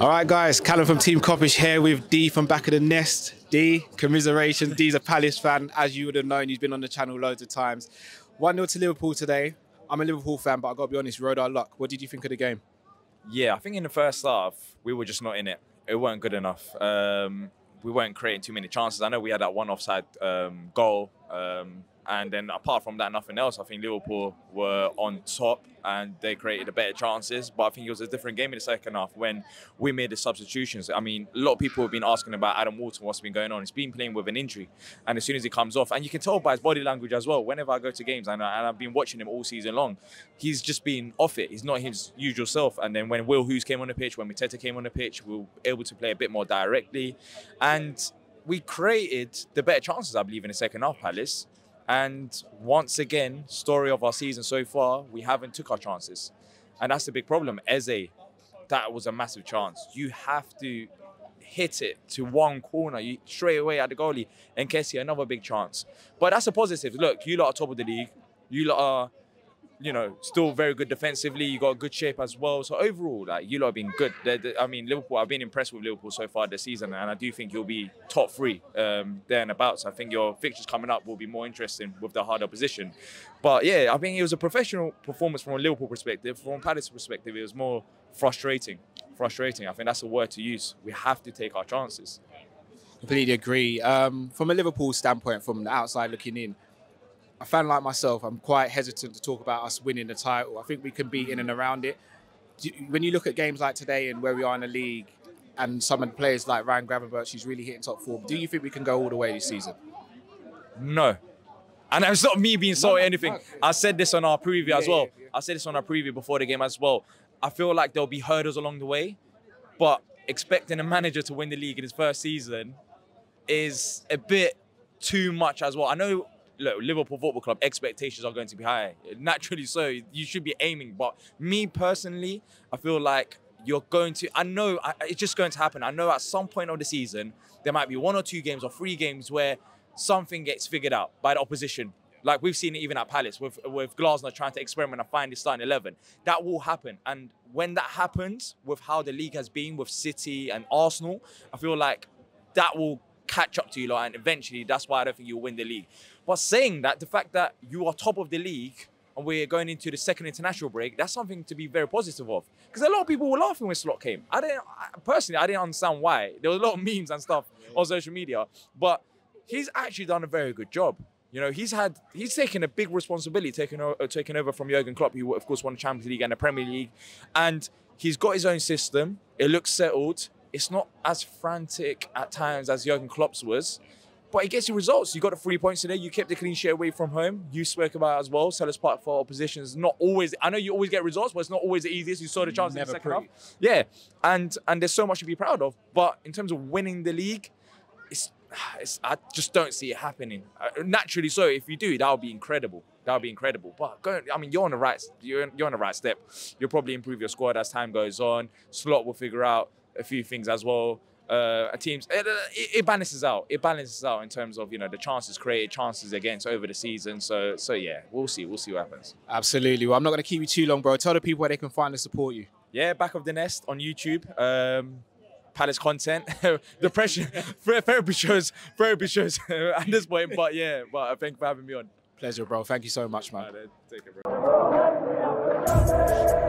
All right, guys, Callum from Team Kopish here with Dee from Back of the Nest. Dee, commiseration. Dee's a Palace fan, as you would have known. He's been on the channel loads of times. 1 0 to Liverpool today. I'm a Liverpool fan, but i got to be honest, rode our luck. What did you think of the game? Yeah, I think in the first half, we were just not in it. It weren't good enough. Um, we weren't creating too many chances. I know we had that one offside um, goal. Um, and then apart from that, nothing else. I think Liverpool were on top and they created the better chances. But I think it was a different game in the second half when we made the substitutions. I mean, a lot of people have been asking about Adam Wharton, what's been going on. He's been playing with an injury. And as soon as he comes off, and you can tell by his body language as well, whenever I go to games, and, I, have been watching him all season long, he's just been off it. He's not his usual self. And then when Will Hughes came on the pitch, when Mateta came on the pitch, we were able to play a bit more directly. And we created the better chances, I believe, in the second half, Palace. And once again, story of our season so far, we haven't took our chances. And that's the big problem. Eze, that was a massive chance. You have to hit it to one corner, you straight away at the goalie, and Kessie, another big chance. But that's a positive. Look, you lot are top of the league. You lot are you know, still very good defensively. You got good shape as well. So overall, like you lot have been good. They're, they're, I mean, Liverpool. I've been impressed with Liverpool so far this season, and I do think you'll be top three um, there and about. So I think your fixtures coming up will be more interesting with the hard opposition. But yeah, I think it was a professional performance from a Liverpool perspective. From Palace perspective, it was more frustrating. Frustrating. I think that's a word to use. We have to take our chances. Completely agree. Um, from a Liverpool standpoint, from the outside looking in, a fan like myself, I'm quite hesitant to talk about us winning the title. I think we can be in and around it. When you look at games like today and where we are in the league, and some of the players like Ryan Gravenberch, who's really hitting top form, do you think we can go all the way this season? No. And it's not me being sorry no, anything. I said this on our preview yeah, as well. Yeah, yeah. I said this on our preview before the game as well. I feel like there'll be hurdles along the way, but expecting a manager to win the league in his first season is a bit too much as well. I know look, Liverpool Football Club expectations are going to be high. Naturally so, you should be aiming. But me personally, I feel like you're going to, I know it's just going to happen. I know at some point of the season, there might be one or two games or three games where something gets figured out by the opposition. Like we've seen it even at Palace with, with Glasner trying to experiment and find his starting 11. That will happen. And when that happens, with how the league has been with City and Arsenal, I feel like that will catch up to you lot, and eventually that's why I don't think you'll win the league. But saying that, the fact that you are top of the league and we're going into the second international break, that's something to be very positive of. Because a lot of people were laughing when Slot came. I didn't I, personally, I didn't understand why. There was a lot of memes and stuff on social media, but he's actually done a very good job. You know, he's had he's taken a big responsibility, taking over, uh, taking over from Jurgen Klopp, who of course won the Champions League and the Premier League, and he's got his own system. It looks settled. It's not as frantic at times as Jurgen Klopp's was, but it gets you results. You got the three points today. You kept the clean sheet away from home. You spoke about as well. Selhurst Park for opposition is not always. I know you always get results, but it's not always the easiest. You saw the chance Never in the second pretty. half. Yeah, and and there's so much to be proud of. But in terms of winning the league, it's, it's I just don't see it happening. Uh, naturally, so if you do, that would be incredible. That would be incredible. But go, I mean, you're on the right. You're you're on the right step. You'll probably improve your squad as time goes on. Slot will figure out a few things as well. Uh, teams it, it, it, balances out. It balances out in terms of you know the chances created, chances against over the season. So so yeah, we'll see. We'll see what happens. Absolutely. Well, I'm not going to keep you too long, bro. Tell the people where they can find and support you. Yeah, back of the nest on YouTube. Um, Palace content, the pressure, therapy shows, therapy shows at this point. But yeah, but thank you for having me on. Pleasure, bro. Thank you so much, man. Right, take it, bro.